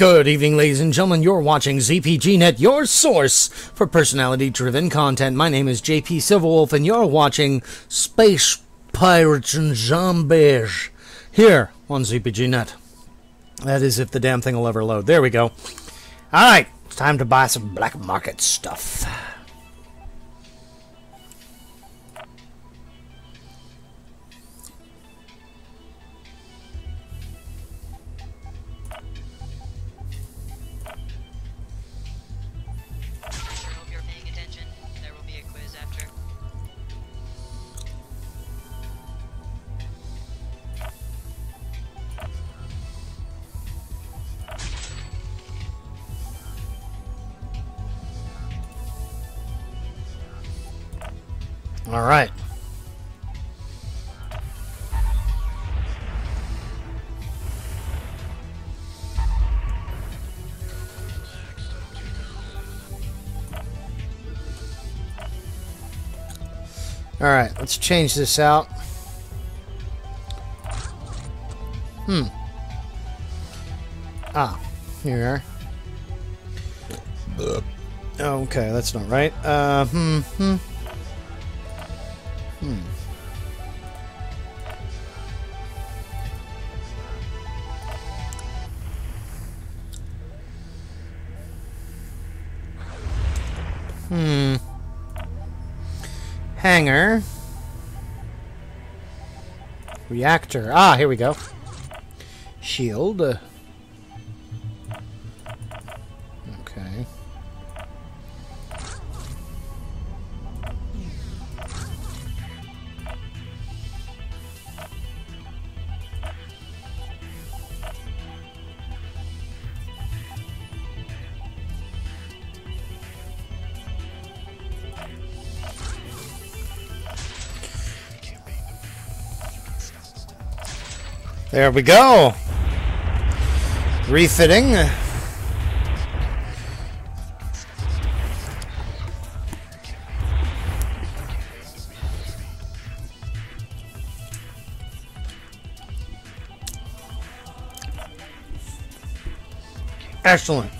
Good evening, ladies and gentlemen. You're watching ZPGNet, your source for personality-driven content. My name is JP Silverwolf, and you're watching Space Pirates and Zombies here on ZPGNet. That is if the damn thing will ever load. There we go. All right, it's time to buy some black market stuff. All right. All right, let's change this out. Hmm. Ah, here we are. Okay, that's not right. Uh, hmm, hmm. Hmm. Hangar. Reactor. Ah, here we go. Shield. There we go. Refitting. Excellent.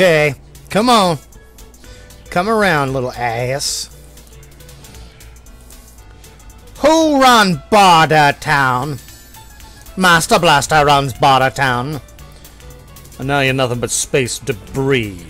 Okay, come on. Come around, little ass. Who run Border Town? Master Blaster runs Border Town. And now you're nothing but space debris.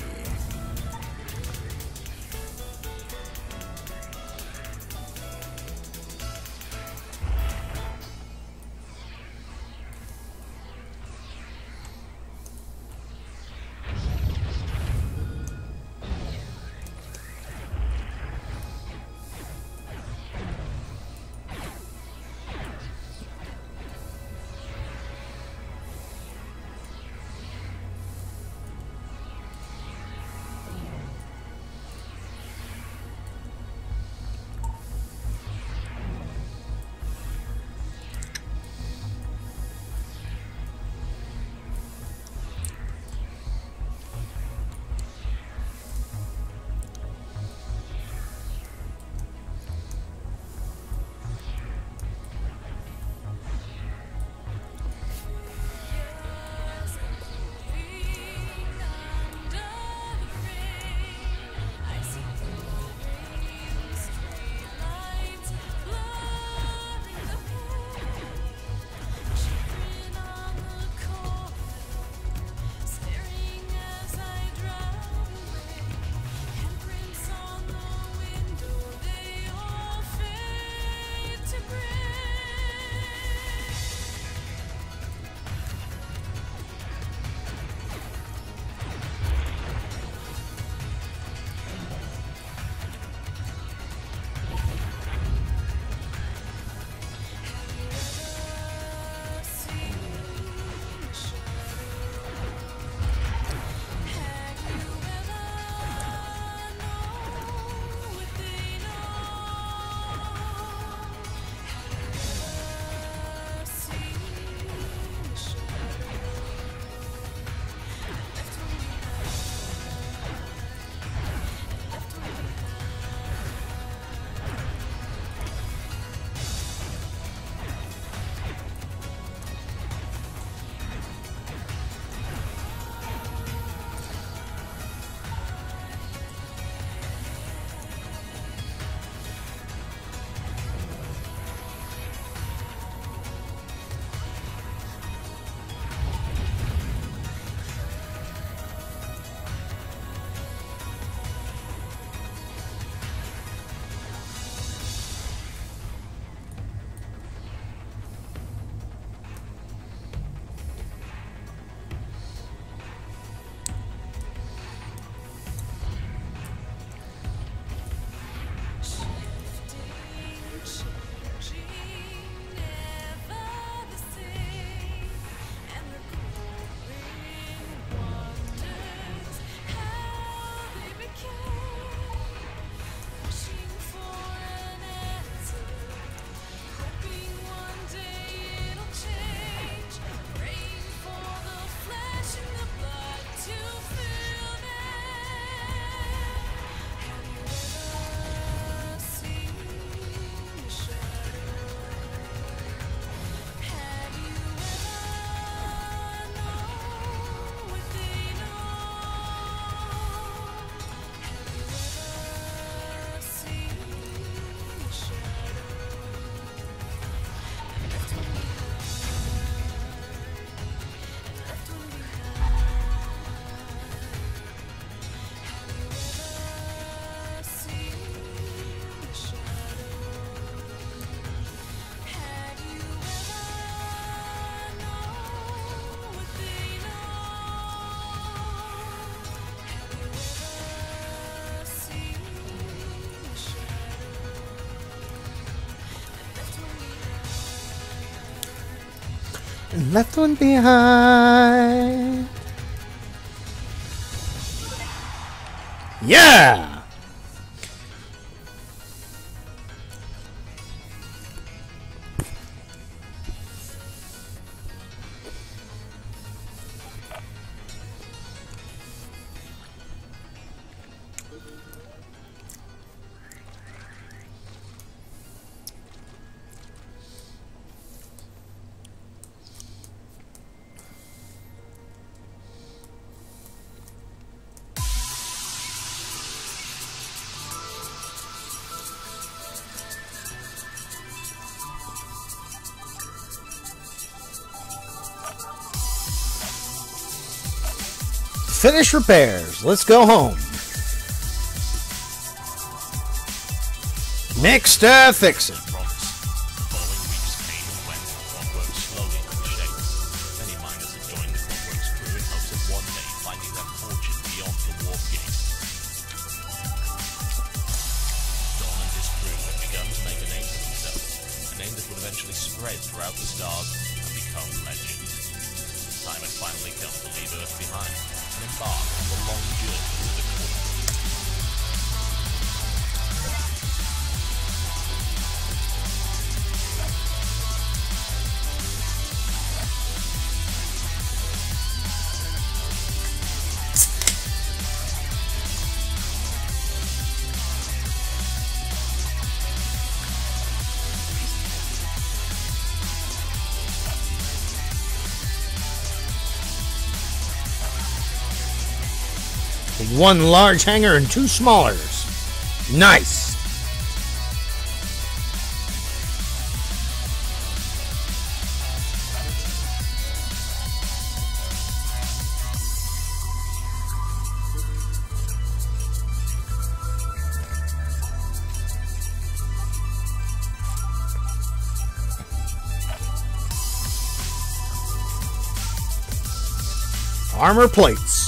Left one behind. Yeah! Finish repairs. Let's go home. Next, uh, fix it. One large hangar and two smallers. Nice. Armor plates.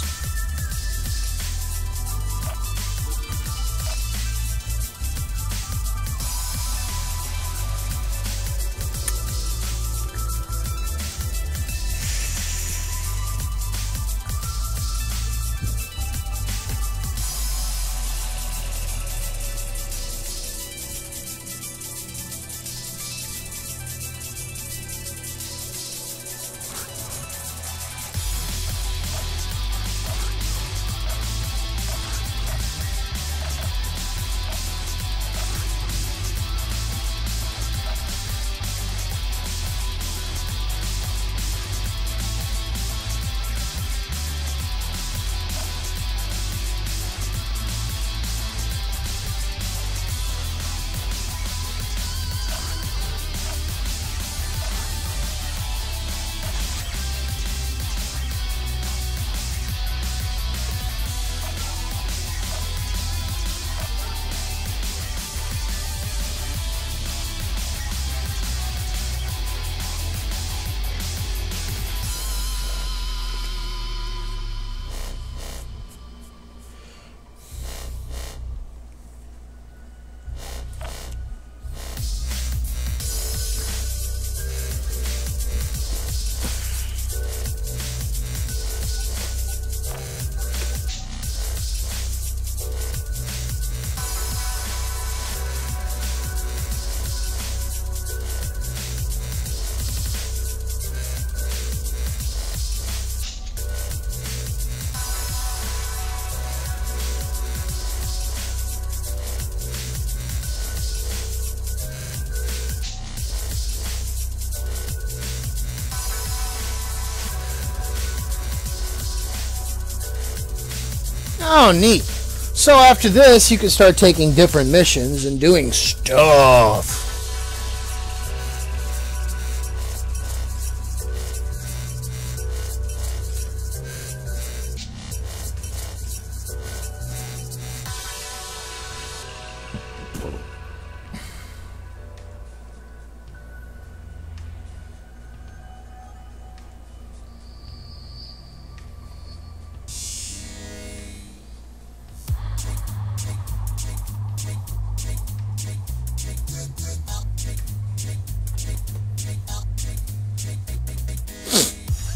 Oh, neat. So after this, you can start taking different missions and doing stuff.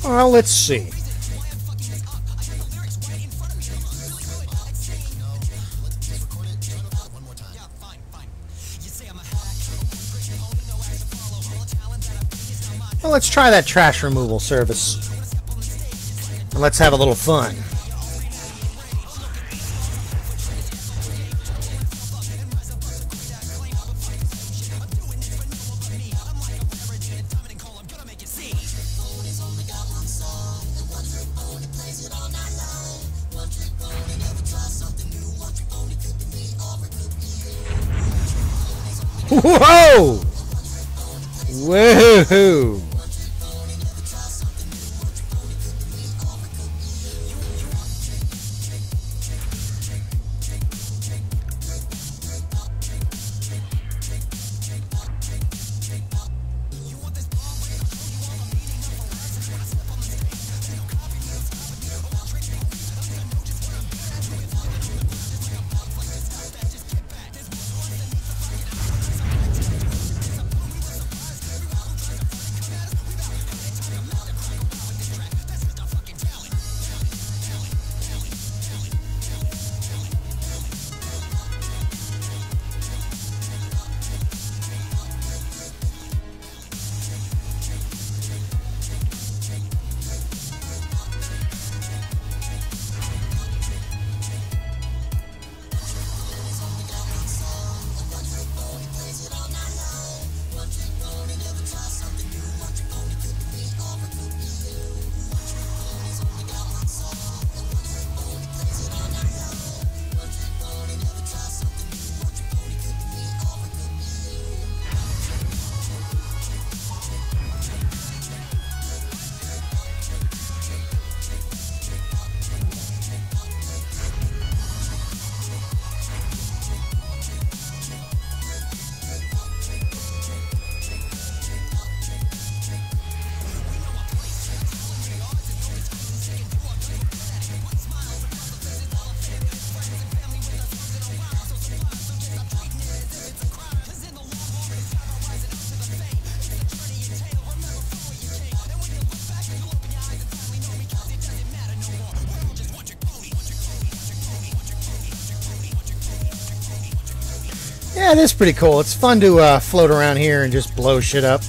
Well, let's see. Well, let's try that trash removal service. And let's have a little fun. Whoa! Woohoo! Yeah, it is pretty cool. It's fun to uh, float around here and just blow shit up.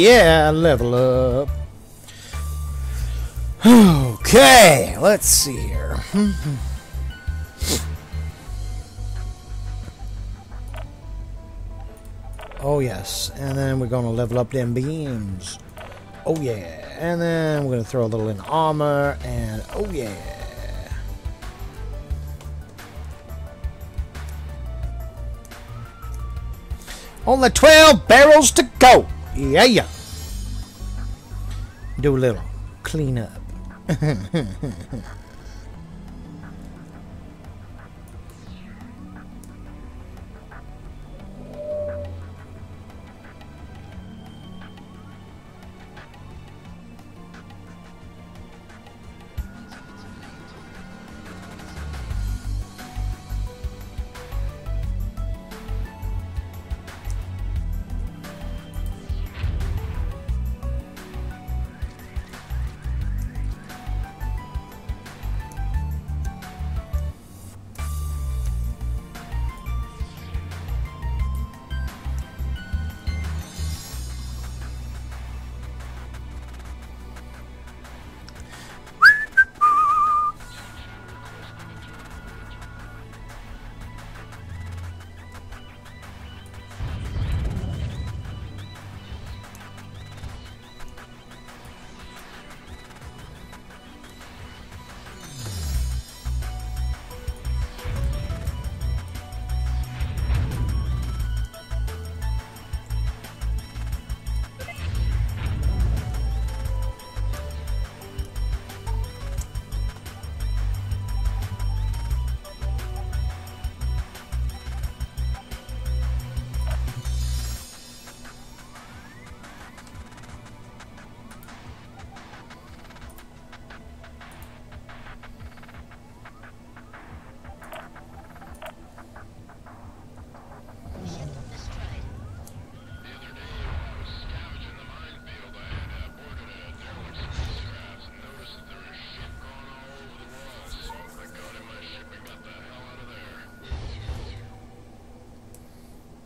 Yeah, level up. Okay, let's see here. Oh yes, and then we're gonna level up them beams. Oh yeah, and then we're gonna throw a little in armor, and oh yeah. Only 12 barrels to go. Yeah, yeah. Do a little clean up.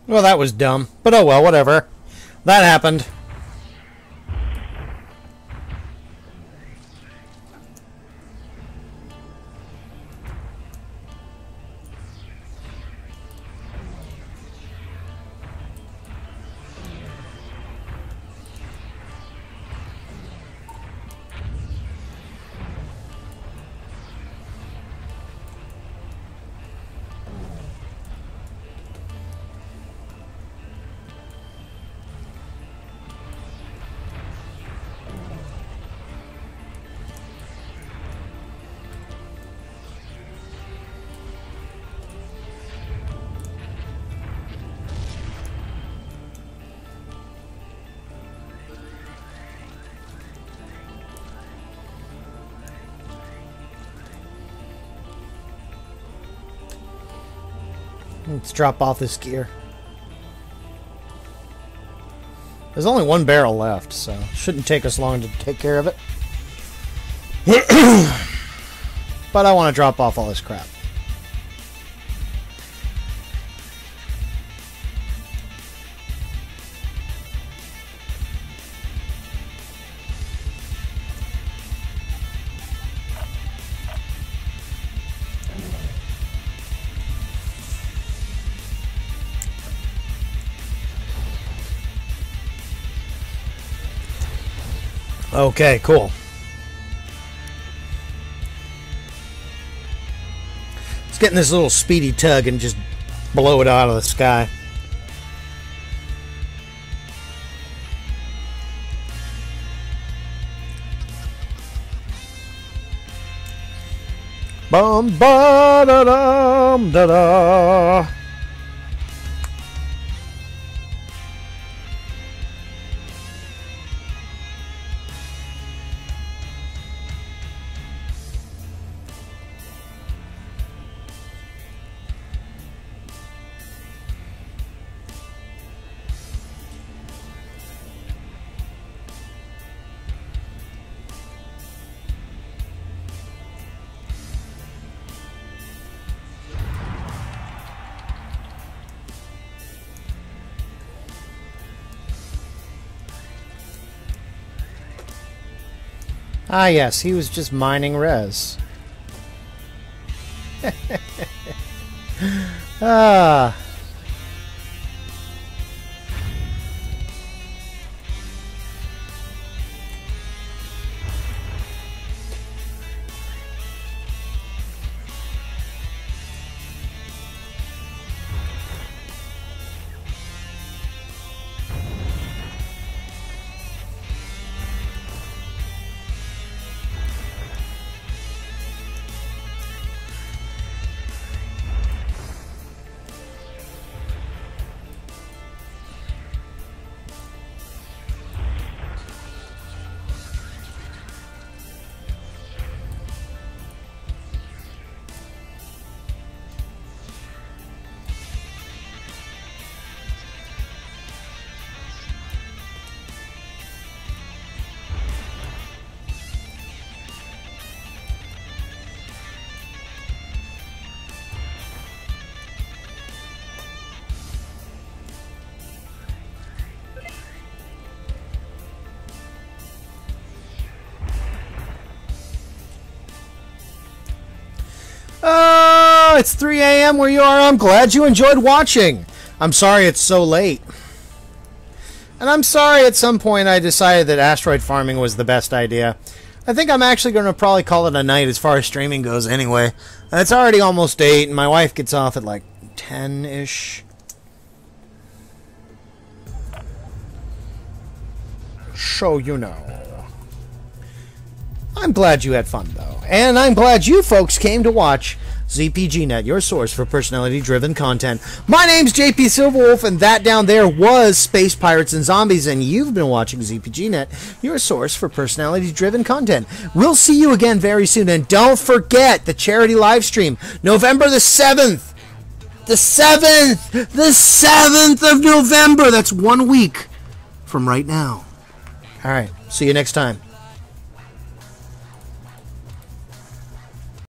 Well, that was dumb. But oh well, whatever. That happened. Let's drop off this gear. There's only one barrel left, so shouldn't take us long to take care of it. but I want to drop off all this crap. Okay, cool. Let's get in this little speedy tug and just blow it out of the sky. Bum ba da dum da da. Ah, yes, he was just mining res. ah. It's 3 a.m. where you are. I'm glad you enjoyed watching. I'm sorry it's so late. And I'm sorry at some point I decided that asteroid farming was the best idea. I think I'm actually going to probably call it a night as far as streaming goes anyway. It's already almost 8, and my wife gets off at like 10 ish. So you know. I'm glad you had fun, though. And I'm glad you folks came to watch ZPGNet, your source for personality driven content. My name's JP Silverwolf, and that down there was Space Pirates and Zombies, and you've been watching ZPGNet, your source for personality driven content. We'll see you again very soon, and don't forget the charity live stream, November the 7th. The 7th! The 7th of November! That's one week from right now. All right, see you next time.